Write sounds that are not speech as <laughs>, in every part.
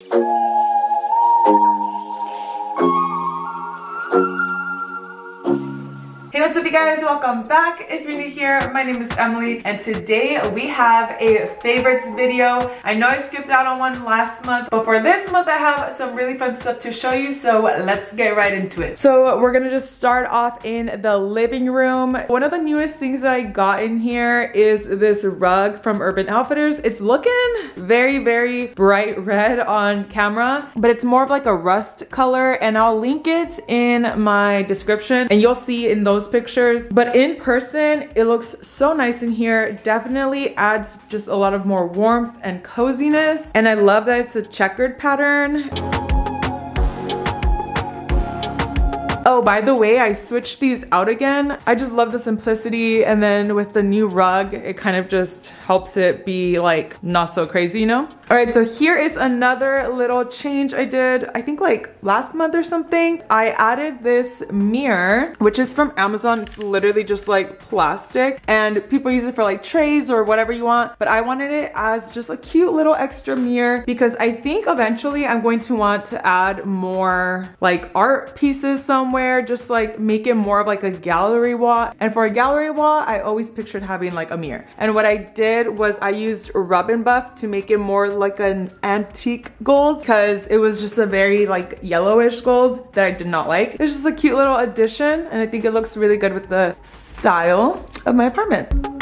Hey, what's up you guys? Welcome back. If you're new here, my name is Emily and today we have a favorites video. I know I skipped out on one last month, but for this month I have some really fun stuff to show you, so let's get right into it. So we're gonna just start off in the living room. One of the newest things that I got in here is this rug from Urban Outfitters. It's looking very, very bright red on camera, but it's more of like a rust color and I'll link it in my description and you'll see in those pictures. But in person, it looks so nice in here. Definitely adds just a lot of more warmth and coziness. And I love that it's a checkered pattern. Oh, by the way, I switched these out again. I just love the simplicity and then with the new rug, it kind of just helps it be like not so crazy, you know? All right, so here is another little change I did, I think like last month or something. I added this mirror, which is from Amazon. It's literally just like plastic and people use it for like trays or whatever you want. But I wanted it as just a cute little extra mirror because I think eventually I'm going to want to add more like art pieces somewhere somewhere, just like make it more of like a gallery wall. And for a gallery wall, I always pictured having like a mirror. And what I did was I used Rub and Buff to make it more like an antique gold because it was just a very like yellowish gold that I did not like. It's just a cute little addition and I think it looks really good with the style of my apartment.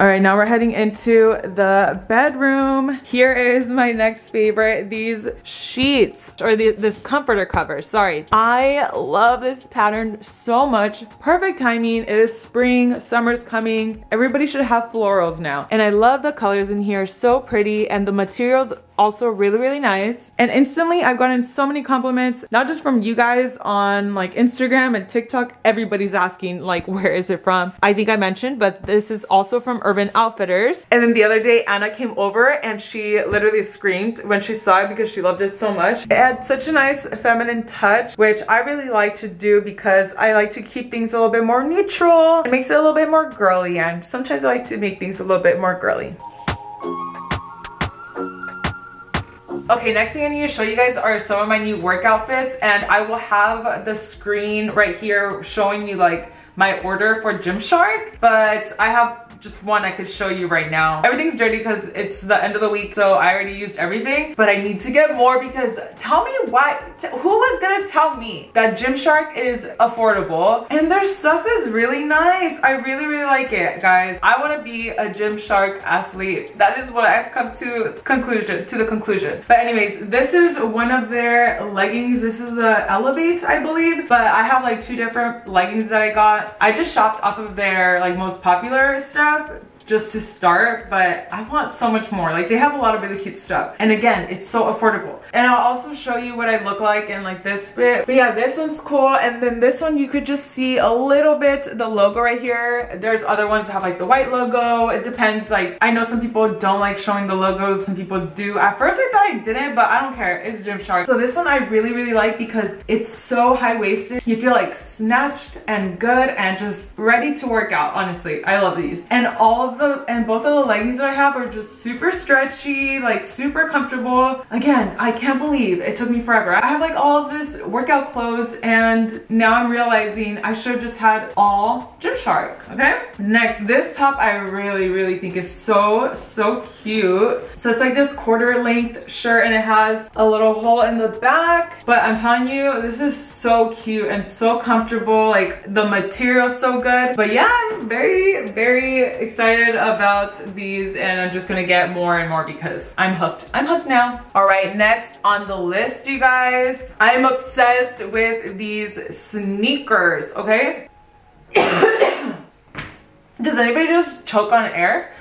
All right, now we're heading into the bedroom. Here is my next favorite, these sheets, or the, this comforter cover, sorry. I love this pattern so much. Perfect timing, it is spring, summer's coming. Everybody should have florals now. And I love the colors in here, so pretty, and the materials also really, really nice. And instantly I've gotten so many compliments, not just from you guys on like Instagram and TikTok, everybody's asking like, <laughs> where is it from? I think I mentioned, but this is also from Urban Outfitters. And then the other day, Anna came over and she literally screamed when she saw it because she loved it so much. It had such a nice feminine touch, which I really like to do because I like to keep things a little bit more neutral. It makes it a little bit more girly and sometimes I like to make things a little bit more girly. Okay, next thing I need to show you guys are some of my new work outfits and I will have the screen right here showing you like my order for Gymshark, but I have just one I could show you right now. Everything's dirty because it's the end of the week, so I already used everything, but I need to get more because tell me why, who was gonna tell me that Gymshark is affordable and their stuff is really nice. I really, really like it, guys. I wanna be a Gymshark athlete. That is what I've come to conclusion, to the conclusion. But anyways, this is one of their leggings. This is the Elevate, I believe, but I have like two different leggings that I got. I just shopped off of their like most popular stuff have just to start, but I want so much more. Like they have a lot of really cute stuff. And again, it's so affordable. And I'll also show you what I look like in like this bit. But yeah, this one's cool. And then this one, you could just see a little bit the logo right here. There's other ones that have like the white logo. It depends. Like I know some people don't like showing the logos. Some people do. At first I thought I didn't, but I don't care. It's Gymshark. So this one I really, really like because it's so high-waisted. You feel like snatched and good and just ready to work out, honestly. I love these. And all of the, and both of the leggings that I have are just super stretchy, like super comfortable. Again, I can't believe it took me forever. I have like all of this workout clothes and now I'm realizing I should have just had all Gymshark, okay? Next, this top I really, really think is so, so cute. So it's like this quarter length shirt and it has a little hole in the back, but I'm telling you, this is so cute and so comfortable. Like the material so good. But yeah, I'm very, very excited about these and I'm just gonna get more and more because I'm hooked. I'm hooked now. All right, next on the list, you guys, I'm obsessed with these sneakers, okay? <coughs> Does anybody just choke on air?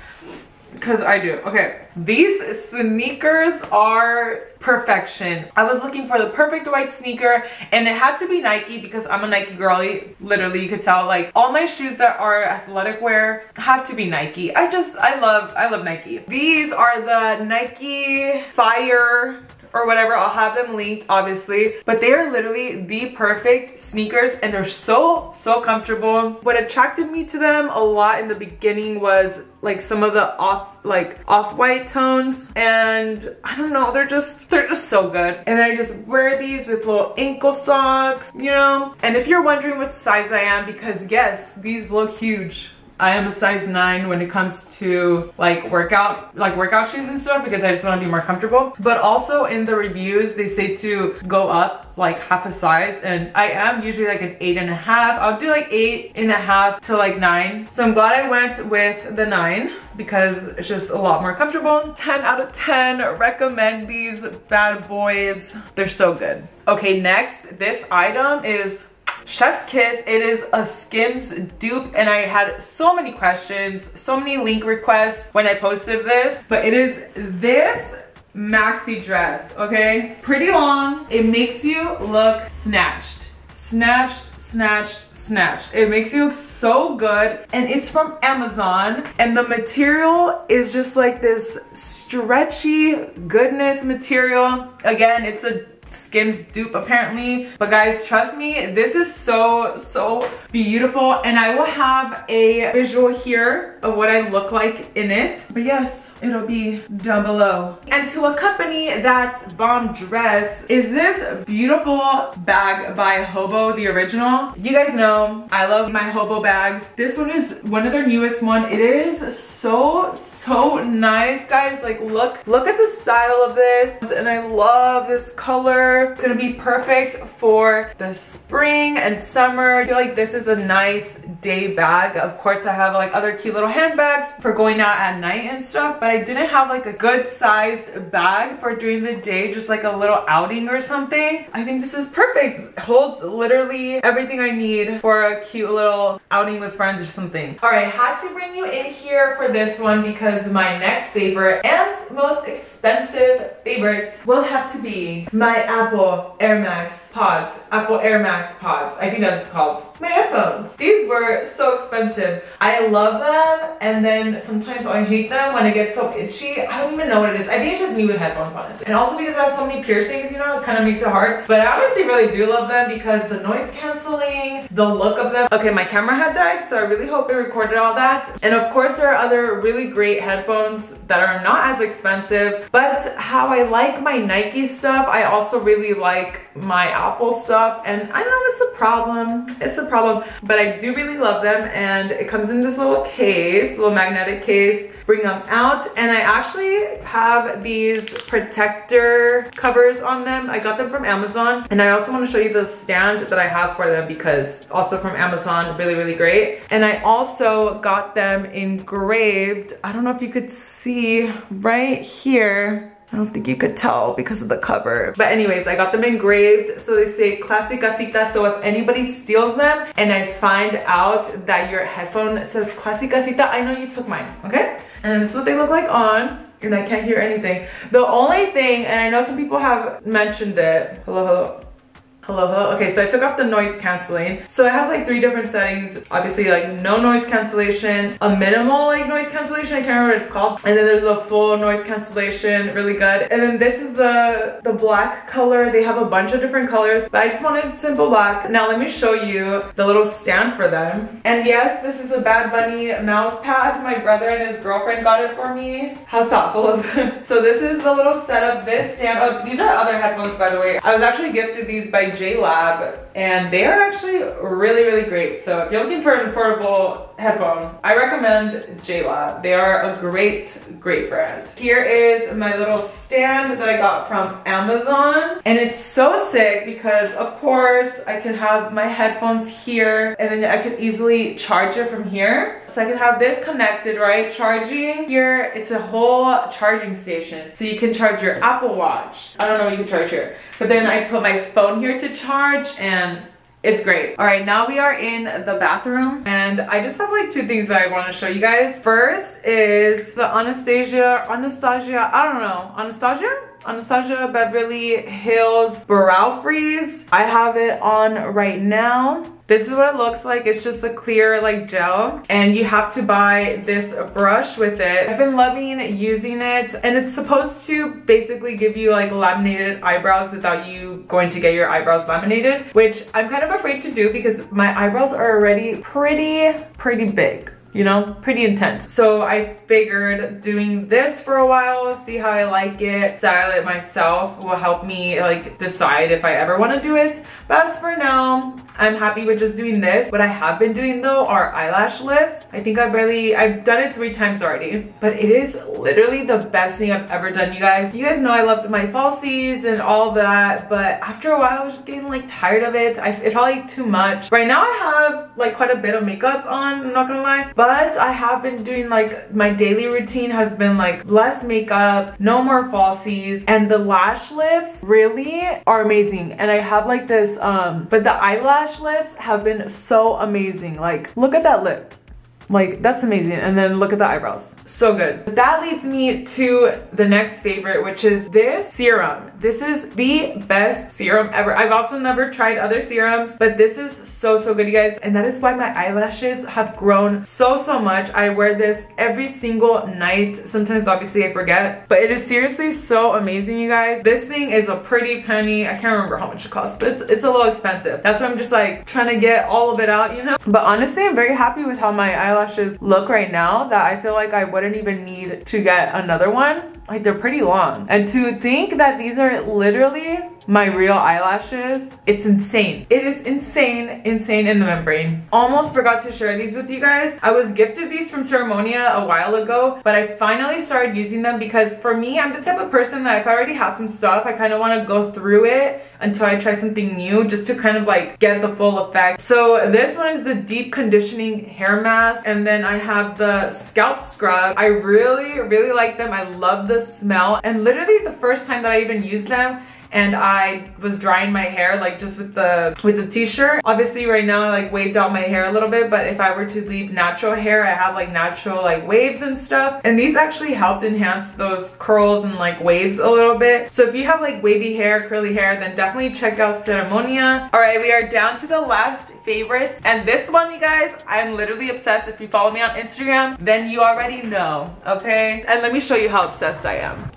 Because I do. Okay. These sneakers are perfection. I was looking for the perfect white sneaker and it had to be Nike because I'm a Nike girly. Literally, you could tell like all my shoes that are athletic wear have to be Nike. I just, I love, I love Nike. These are the Nike Fire or whatever. I'll have them linked, obviously. But they are literally the perfect sneakers and they're so, so comfortable. What attracted me to them a lot in the beginning was like some of the off like off-white tones and I don't know they're just they're just so good and I just wear these with little ankle socks you know and if you're wondering what size I am because yes these look huge I am a size nine when it comes to like workout, like workout shoes and stuff because I just want to be more comfortable. But also in the reviews, they say to go up like half a size and I am usually like an eight and a half. I'll do like eight and a half to like nine. So I'm glad I went with the nine because it's just a lot more comfortable. 10 out of 10, recommend these bad boys. They're so good. Okay, next, this item is Chef's Kiss. It is a Skims dupe and I had so many questions, so many link requests when I posted this, but it is this maxi dress, okay? Pretty long. It makes you look snatched. Snatched, snatched, snatched. It makes you look so good and it's from Amazon and the material is just like this stretchy goodness material. Again, it's a Skims dupe apparently. But guys, trust me, this is so, so beautiful. And I will have a visual here of what I look like in it. But yes, it'll be down below. And to accompany that bomb dress is this beautiful bag by Hobo, the original. You guys know I love my Hobo bags. This one is one of their newest one. It is so, so nice, guys. Like look, look at the style of this. And I love this color. It's gonna be perfect for the spring and summer. I feel like this is a nice day bag. Of course, I have like other cute little handbags for going out at night and stuff, but I didn't have like a good sized bag for during the day, just like a little outing or something. I think this is perfect. Holds literally everything I need for a cute little outing with friends or something. All right, I had to bring you in here for this one because my next favorite and most expensive favorite will have to be my Apple Air Max pods, Apple Air Max pods. I think that's called. My headphones. These were so expensive. I love them and then sometimes I hate them when I get so itchy. I don't even know what it is. I think it's just me with headphones honestly. And also because I have so many piercings, you know, it kind of makes it hard. But I honestly really do love them because the noise canceling, the look of them. Okay, my camera had died, so I really hope it recorded all that. And of course there are other really great headphones that are not as expensive. But how I like my Nike stuff, I also really like my Apple stuff. And I know it's a problem. It's a problem, but I do really love them. And it comes in this little case, little magnetic case. Bring them out. And I actually have these protector covers on them. I got them from Amazon. And I also want to show you the stand that I have for them because also from Amazon, really, really great. And I also got them engraved. I don't know if you could see right here I don't think you could tell because of the cover. But anyways, I got them engraved. So they say Classy Casita. So if anybody steals them and I find out that your headphone says Classy Casita, I know you took mine, okay? And this is what they look like on and I can't hear anything. The only thing, and I know some people have mentioned it. Hello, hello. Hello, hello. Okay, so I took off the noise canceling. So it has like three different settings. Obviously like no noise cancellation, a minimal like noise cancellation, I can't remember what it's called. And then there's a full noise cancellation, really good. And then this is the, the black color. They have a bunch of different colors, but I just wanted simple black. Now let me show you the little stand for them. And yes, this is a Bad Bunny mouse pad. My brother and his girlfriend got it for me. How thoughtful of them. <laughs> so this is the little setup, this stand. Oh, these are other headphones by the way. I was actually gifted these by J. Lava and they are actually really, really great. So if you're looking for an affordable headphone, I recommend JLab. They are a great, great brand. Here is my little stand that I got from Amazon and it's so sick because of course I can have my headphones here and then I can easily charge it from here. So I can have this connected, right? Charging here, it's a whole charging station. So you can charge your Apple Watch. I don't know what you can charge here. But then I put my phone here to charge and it's great. All right, now we are in the bathroom and I just have like two things that I wanna show you guys. First is the Anastasia, Anastasia, I don't know, Anastasia? Anastasia Beverly Hills Brow Freeze. I have it on right now. This is what it looks like. It's just a clear like gel and you have to buy this brush with it. I've been loving using it and it's supposed to basically give you like laminated eyebrows without you going to get your eyebrows laminated, which I'm kind of afraid to do because my eyebrows are already pretty, pretty big you know, pretty intense. So I figured doing this for a while, see how I like it, style it myself will help me like decide if I ever want to do it. But as for now, I'm happy with just doing this. What I have been doing though are eyelash lifts. I think I barely, I've done it three times already, but it is literally the best thing I've ever done, you guys. You guys know I loved my falsies and all that, but after a while I was just getting like tired of it. I, it felt like too much. Right now I have like quite a bit of makeup on, I'm not gonna lie, but I have been doing like my daily routine has been like less makeup, no more falsies, and the lash lifts really are amazing. And I have like this, um, but the eyelash lifts have been so amazing. Like, look at that lip. Like, that's amazing. And then look at the eyebrows. So good. That leads me to the next favorite, which is this serum. This is the best serum ever. I've also never tried other serums, but this is so, so good, you guys. And that is why my eyelashes have grown so, so much. I wear this every single night. Sometimes, obviously, I forget. But it is seriously so amazing, you guys. This thing is a pretty penny. I can't remember how much it costs, but it's, it's a little expensive. That's why I'm just like trying to get all of it out, you know? But honestly, I'm very happy with how my eyelashes eyelashes look right now that I feel like I wouldn't even need to get another one. Like they're pretty long. And to think that these are literally my real eyelashes. It's insane. It is insane, insane in the membrane. Almost forgot to share these with you guys. I was gifted these from Ceremonia a while ago, but I finally started using them because for me, I'm the type of person that if I already have some stuff, I kind of want to go through it until I try something new just to kind of like get the full effect. So this one is the deep conditioning hair mask and then I have the scalp scrub. I really, really like them. I love the smell and literally the first time that I even used them, and I was drying my hair like just with the with the t-shirt. Obviously right now I like waved out my hair a little bit, but if I were to leave natural hair, I have like natural like waves and stuff. And these actually helped enhance those curls and like waves a little bit. So if you have like wavy hair, curly hair, then definitely check out Ceremonia. All right, we are down to the last favorites. And this one, you guys, I'm literally obsessed. If you follow me on Instagram, then you already know, okay? And let me show you how obsessed I am.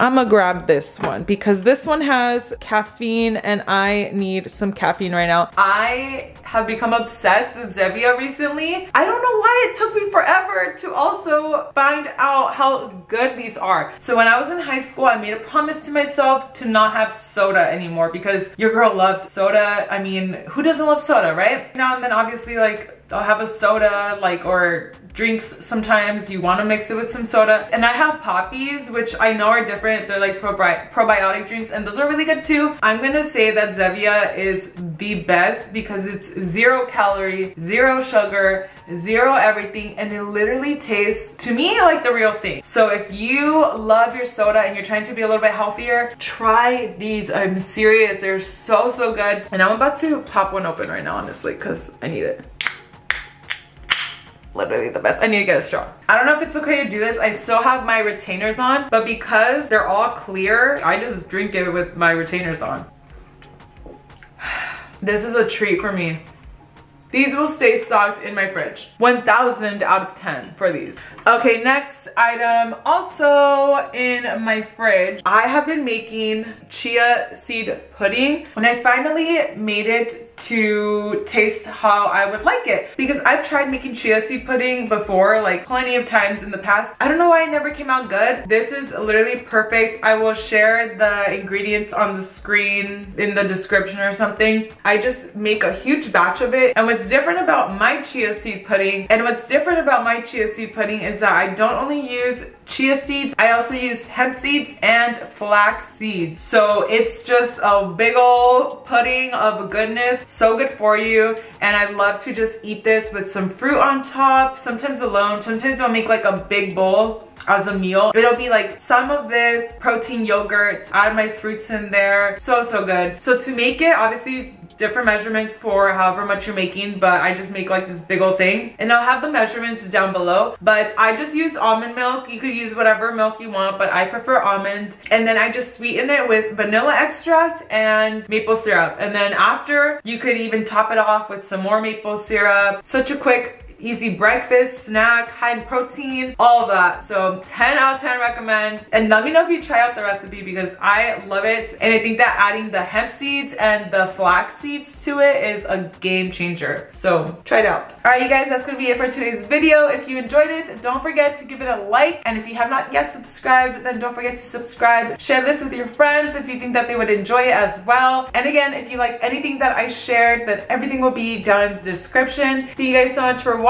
I'm gonna grab this one because this one has caffeine and I need some caffeine right now. I have become obsessed with Zevia recently. I don't know why it took me forever to also find out how good these are. So when I was in high school, I made a promise to myself to not have soda anymore because your girl loved soda. I mean, who doesn't love soda, right? Now and then obviously like I'll have a soda like or drinks sometimes. You want to mix it with some soda. And I have Poppis which I know are different. They're like probi probiotic drinks and those are really good too. I'm gonna say that Zevia is the best because it's zero calorie zero sugar zero everything and it literally tastes to me like the real thing. So if you love your soda and you're trying to be a little bit healthier try these. I'm serious. They're so so good. And I'm about to pop one open right now honestly because I need it literally the best. I need to get a straw. I don't know if it's okay to do this. I still have my retainers on, but because they're all clear, I just drink it with my retainers on. <sighs> This is a treat for me. These will stay stocked in my fridge. 1000 out of 10 for these. Okay, next item, also in my fridge, I have been making chia seed pudding and I finally made it to taste how I would like it because I've tried making chia seed pudding before like plenty of times in the past. I don't know why it never came out good. This is literally perfect. I will share the ingredients on the screen in the description or something. I just make a huge batch of it and what's different about my chia seed pudding and what's different about my chia seed pudding is that I don't only use chia seeds, I also use hemp seeds and flax seeds. So it's just a big old pudding of goodness so good for you. And I love to just eat this with some fruit on top, sometimes alone. Sometimes I'll make like a big bowl. as a meal. It'll be like some of this protein yogurt, add my fruits in there. So, so good. So to make it, obviously different measurements for however much you're making, but I just make like this big old thing. And I'll have the measurements down below, but I just use almond milk. You could use whatever milk you want, but I prefer almond. And then I just sweeten it with vanilla extract and maple syrup. And then after, you could even top it off with some more maple syrup. Such a quick easy breakfast, snack, high in protein, all that. So 10 out of 10 recommend. And let me know if you try out the recipe because I love it. And I think that adding the hemp seeds and the flax seeds to it is a game changer. So try it out. All right, you guys, that's gonna be it for today's video. If you enjoyed it, don't forget to give it a like. And if you have not yet subscribed, then don't forget to subscribe. Share this with your friends if you think that they would enjoy it as well. And again, if you like anything that I shared, then everything will be down in the description. Thank you guys so much for watching